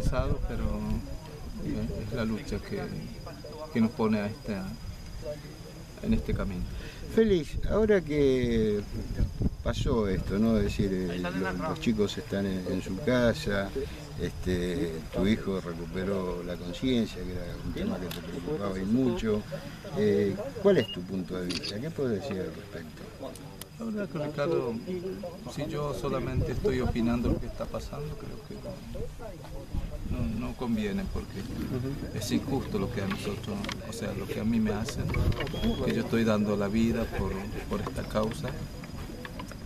cansado, pero es la lucha que, que nos pone a esta, en este camino. Félix, ahora que pasó esto, ¿no? Es decir, eh, lo- los, chicos están en, en su casa, este, tu hijo recuperó la conciencia, que era un tema que te preocupaba y mucho. Eh, ¿Cuál es tu punto de vista? ¿Qué puedes decir al respecto? La verdad que Ricardo, si yo solamente estoy opinando lo que está pasando, creo que no, conviene porque es injusto lo que a nosotros, o sea, lo que a mí me hacen, que yo estoy dando la vida por, por esta causa.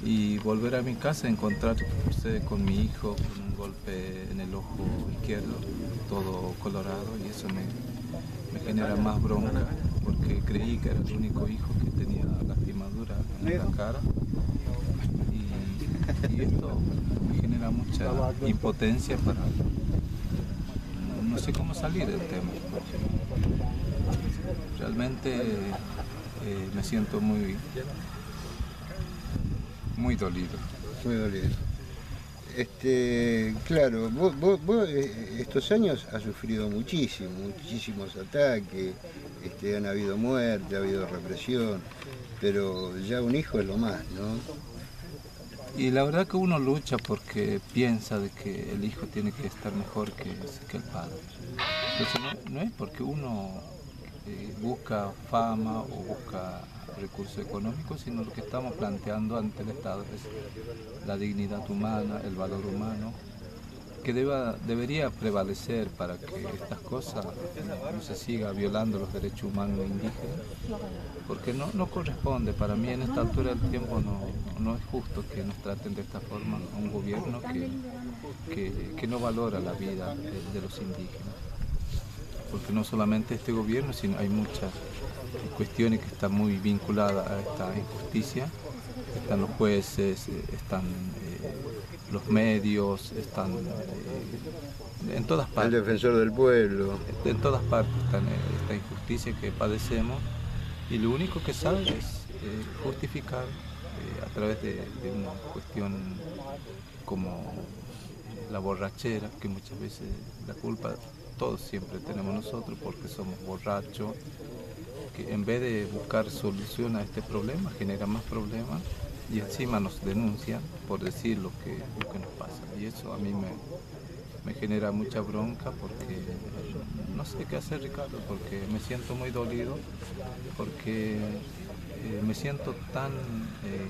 Y volver a mi casa encontrarse con mi hijo con un golpe en el ojo izquierdo, todo colorado y eso me, me genera más bronca porque creí que era el único hijo que tenía lastimadura en la cara. Y, y esto me genera mucha impotencia para no, sé cómo salir del tema realmente eh, me siento muy muy dolido Muy dolido. Este, claro, vos, eh, estos años has sufrido muchísimo, muchísimos ataques, este, han habido muerte, ha habido represión, pero ya un hijo es lo más, ¿no? Y la verdad que uno lucha porque piensa de que el hijo tiene que estar mejor que, el padre. Entonces no, no es porque uno eh, busca fama o busca recursos económicos, sino lo que estamos planteando ante el Estado es la dignidad humana, el valor humano, que deba, debería prevalecer para que estas cosas no, se siga violando los derechos humanos indígenas, porque no, no corresponde, para mí en esta altura del tiempo no, no es justo que nos traten de esta forma a un gobierno que, que, que no valora la vida de, de los indígenas. Porque no solamente este gobierno, sino hay muchas cuestiones que están muy vinculadas a esta injusticia. Están los jueces, eh, están eh, los medios, están eh, en todas El partes. defensor del pueblo. En todas partes está esta injusticia que padecemos y lo único que sabe es eh, justificar eh, a través de, de una cuestión como la borrachera, que muchas veces la culpa todos siempre tenemos nosotros porque somos borrachos, que en vez de buscar solución a este problema genera más problemas y encima nos denuncian por decir lo que, lo que nos pasa. Y eso a mí me, me genera mucha bronca porque no sé qué hacer Ricardo, porque me siento muy dolido, porque eh, me siento tan, eh,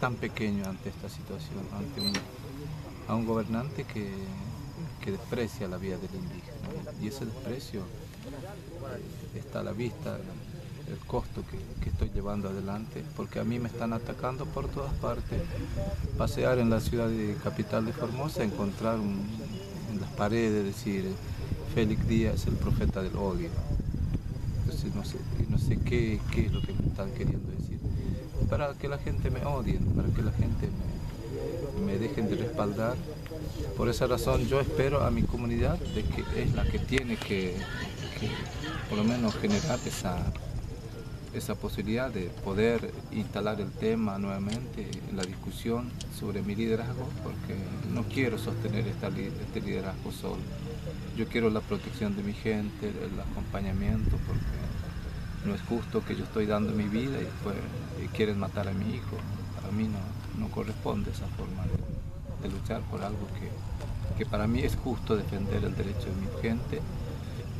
tan pequeño ante esta situación, ante un, a un gobernante que, que desprecia la vida del indígena. Y ese desprecio eh, está a la vista, el costo que, estoy llevando adelante, porque a mí me están atacando por todas partes. Pasear en la ciudad de capital de Formosa, encontrar en las paredes, decir, Félix Díaz, el profeta del odio. Entonces no sé, no sé qué, qué es lo que me están queriendo decir. Para que la gente me odie, para que la gente me, me dejen de respaldar. Por esa razón yo espero a mi comunidad de que es la que tiene que, que por lo menos generar esa, esa posibilidad de poder instalar el tema nuevamente en la discusión sobre mi liderazgo, porque no quiero sostener esta este liderazgo solo. Yo quiero la protección de mi gente, el acompañamiento, porque no es justo que yo estoy dando mi vida y después eh, quieren matar a mi hijo. Para mí no, no corresponde esa forma de, de luchar por algo que, que para mí es justo defender el derecho de mi gente,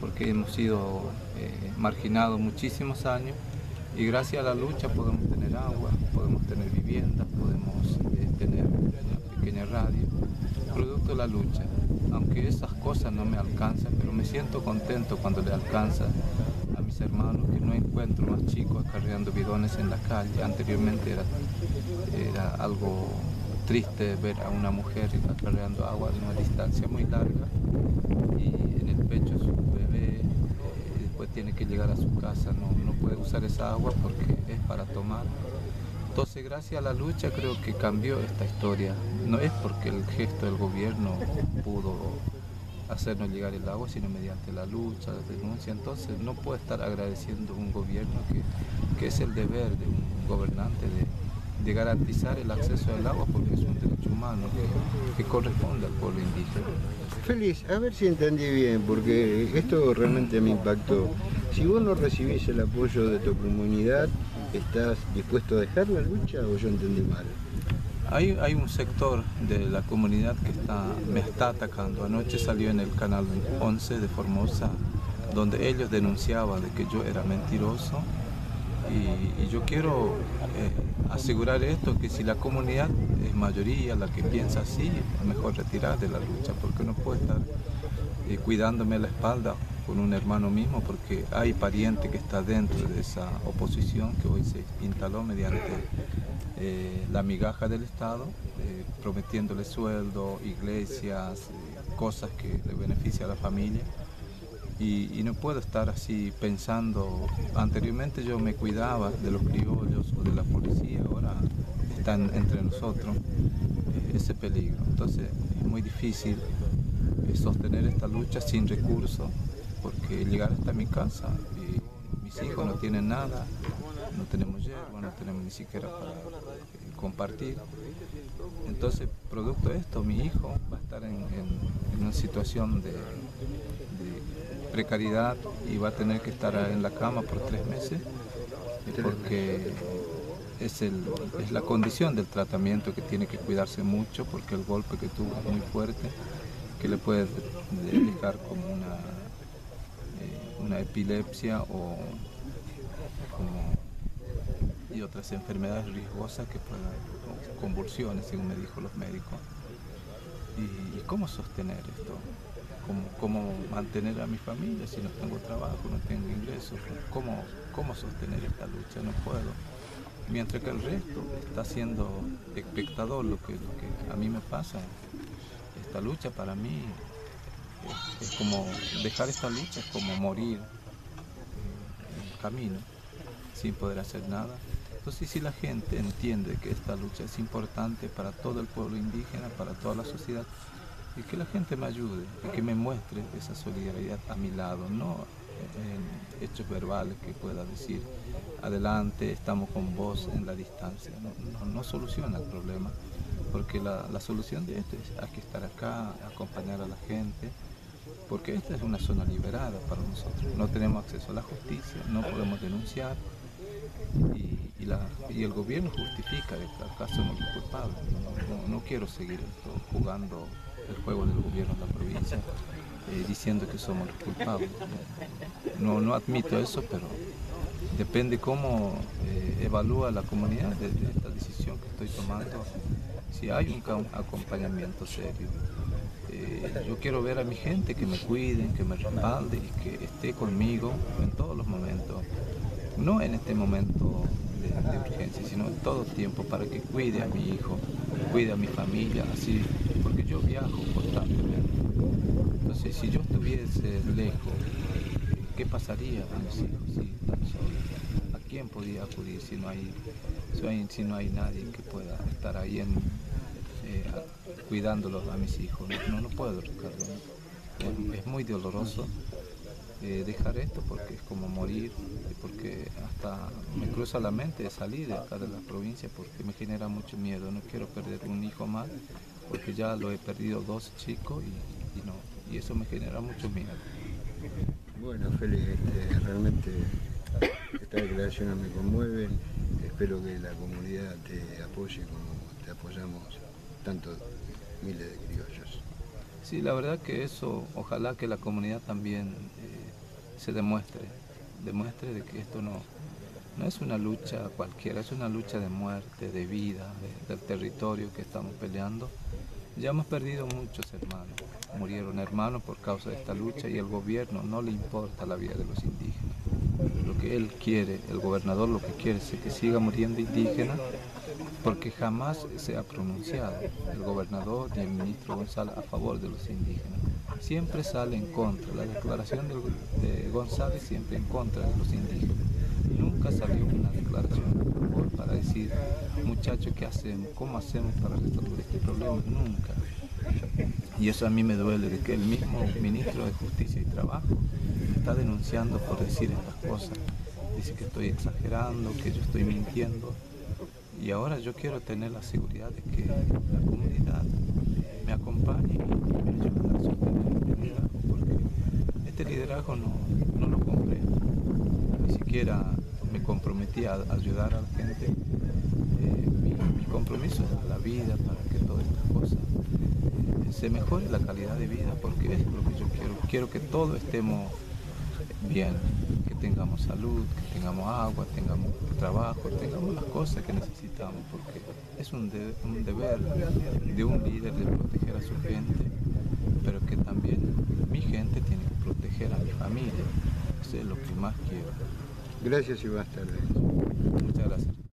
porque hemos sido eh, marginados muchísimos años y gracias a la lucha podemos tener agua, podemos tener vivienda, podemos eh, tener una pequeña radio, producto de la lucha. Aunque esas cosas no me alcanzan, pero me siento contento cuando le alcanza a mis hermanos que no encuentro más chicos acarreando bidones en la calle. Anteriormente era, era algo triste ver a una mujer acarreando agua de una distancia muy larga y en el pecho su bebé eh, y después tiene que llegar a su casa, no, no puede usar esa agua porque es para tomar. Entonces, gracias a la lucha creo que cambió esta historia. No es porque el gesto del gobierno pudo hacernos llegar el agua, sino mediante la lucha, la denuncia. Entonces, no puedo estar agradeciendo un gobierno que, que es el deber de un gobernante de, de garantizar el acceso al agua porque es un derecho humano corresponde al pueblo indígena. Feliz, a ver si entendí bien, porque esto realmente me impactó. Si vos no recibís el apoyo de tu comunidad, ¿estás dispuesto a dejar la lucha o yo entendí mal? Hay, hay un sector de la comunidad que está, me está atacando. Anoche salió en el canal 11 de Formosa, donde ellos denunciaban de que yo era mentiroso y, yo quiero eh, asegurar esto, que si la comunidad es mayoría la que piensa así, es mejor retirar de la lucha, porque no puedo estar eh, cuidándome la espalda con un hermano mismo, porque hay pariente que está dentro de esa oposición que hoy se instaló mediante eh, la migaja del Estado, prometiéndole sueldo, iglesias, cosas que le benefician a la familia y, no puedo estar así pensando, anteriormente yo me cuidaba de los criollos o de la policía, ahora están entre nosotros eh, ese peligro. Entonces es muy difícil eh, sostener esta lucha sin recursos, porque llegar hasta mi casa y mis hijos no tienen nada, no tenemos hierba, no tenemos ni siquiera para eh, compartir. Entonces, producto de esto, mi hijo va a estar en una situación de, precariedad y va a tener que estar en la cama por tres meses porque es, el, es la condición del tratamiento que tiene que cuidarse mucho porque el golpe que tuvo es muy fuerte que le puede dejar como una, eh, una epilepsia o y otras enfermedades riesgosas que puedan, convulsiones según me dijo los médicos. ¿Y cómo sostener esto? Cómo, mantener a mi familia si no tengo trabajo, no tengo ingresos, cómo, cómo sostener esta lucha, no puedo. Mientras que el resto está siendo espectador lo que, lo que a mí me pasa. Esta lucha para mí es, como dejar esta lucha, es como morir en el camino sin poder hacer nada. Entonces si la gente entiende que esta lucha es importante para todo el pueblo indígena, para toda la sociedad, y que la gente me ayude y que me muestre esa solidaridad a mi lado, no en hechos verbales que pueda decir adelante, estamos con vos en la distancia, no, soluciona el problema, porque la, solución de esto es hay que estar acá, acompañar a la gente, porque esta es una zona liberada para nosotros, no tenemos acceso a la justicia, no podemos denunciar y, el gobierno justifica que acá somos culpables, no, quiero seguir jugando el juego del gobierno de la provincia, eh, diciendo que somos los culpables. No, no admito eso, pero depende cómo eh, evalúa la comunidad de, esta decisión que estoy tomando, si hay un acompañamiento serio. Eh, yo quiero ver a mi gente que me cuiden, que me respalde y que esté conmigo en todos los momentos, no en este momento de, de urgencia, sino en todo tiempo para que cuide a mi hijo, cuide a mi familia, así porque yo viajo constantemente. Entonces, si yo estuviese lejos, ¿qué pasaría con mis hijos si están solos? ¿A quién podía acudir si no hay, si no hay nadie que pueda estar ahí en, eh, cuidándolos a mis hijos? No, no puedo, Ricardo. Es, muy doloroso eh, dejar esto porque es como morir, porque hasta me cruza la mente salir de acá de la provincia porque me genera mucho miedo. No quiero perder un hijo más porque ya lo he perdido dos chicos y, no, y eso me genera mucho miedo. Bueno, Félix, este, realmente estas declaraciones me conmueven. Espero que la comunidad te apoye como te apoyamos tantos miles de criollos. Sí, la verdad que eso, ojalá que la comunidad también se demuestre, demuestre de que esto no, no es una lucha cualquiera, es una lucha de muerte, de vida, del territorio que estamos peleando. Ya hemos perdido muchos hermanos, murieron hermanos por causa de esta lucha y el gobierno no le importa la vida de los indígenas. Lo que él quiere, el gobernador lo que quiere es que siga muriendo indígenas porque jamás se ha pronunciado el gobernador ni el ministro González a favor de los indígenas. Siempre sale en contra, la declaración de González siempre en contra de los indígenas nunca salió una declaración para decir, muchachos, ¿qué hacemos? ¿Cómo hacemos para resolver este problema? Nunca. Y eso a mí me duele, de que el mismo ministro de Justicia y Trabajo está denunciando por decir estas cosas. Dice que estoy exagerando, que yo estoy mintiendo. y ahora yo quiero tener la seguridad de que la comunidad acompañe y me ayude a sostener este liderazgo, porque este liderazgo no, no lo compré, ni siquiera me comprometí a ayudar a la gente. Eh, mi, mi, compromiso es la vida para que todas estas cosas eh, se mejore la calidad de vida, porque es lo que yo quiero. Quiero que todos estemos bien, que tengamos salud, que tengamos agua, tengamos trabajo, tengamos las cosas que necesitamos, porque es un, de, un deber de un líder de proteger a su gente, pero que también mi gente tiene que proteger a mi familia. Eso es lo que más quiero. Gracias y buenas tardes. Muchas gracias.